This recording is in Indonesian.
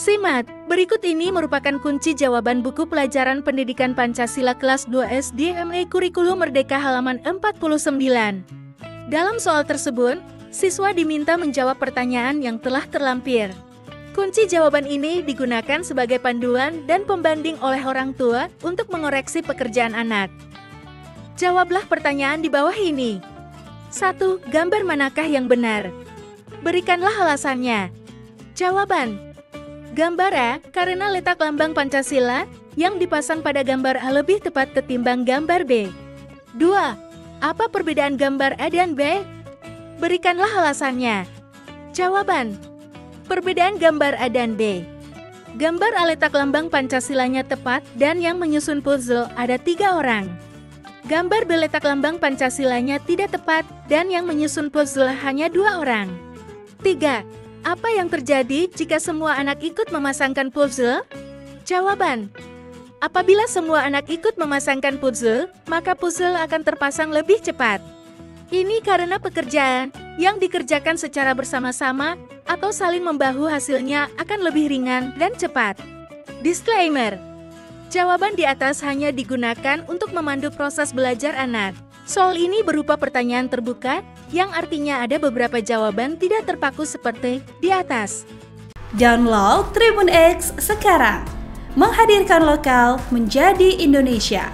Simak, berikut ini merupakan kunci jawaban buku pelajaran pendidikan Pancasila kelas 2 SD ME Kurikulum Merdeka halaman 49. Dalam soal tersebut, siswa diminta menjawab pertanyaan yang telah terlampir. Kunci jawaban ini digunakan sebagai panduan dan pembanding oleh orang tua untuk mengoreksi pekerjaan anak. Jawablah pertanyaan di bawah ini. 1. Gambar manakah yang benar? Berikanlah alasannya. Jawaban Gambar A karena letak lambang Pancasila yang dipasang pada gambar A lebih tepat ketimbang gambar B. 2. Apa perbedaan gambar A dan B? Berikanlah alasannya. Jawaban. Perbedaan gambar A dan B. Gambar A letak lambang Pancasilanya tepat dan yang menyusun puzzle ada tiga orang. Gambar B letak lambang Pancasilanya tidak tepat dan yang menyusun puzzle hanya dua orang. 3. Apa yang terjadi jika semua anak ikut memasangkan puzzle? Jawaban. Apabila semua anak ikut memasangkan puzzle, maka puzzle akan terpasang lebih cepat. Ini karena pekerjaan yang dikerjakan secara bersama-sama atau saling membahu hasilnya akan lebih ringan dan cepat. Disclaimer. Jawaban di atas hanya digunakan untuk memandu proses belajar anak. Soal ini berupa pertanyaan terbuka yang artinya ada beberapa jawaban tidak terpaku seperti di atas. Download Tribun X sekarang. Menghadirkan lokal menjadi Indonesia.